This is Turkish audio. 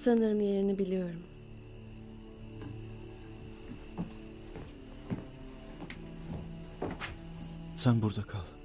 Sanırım yerini biliyorum. Sen burada kal.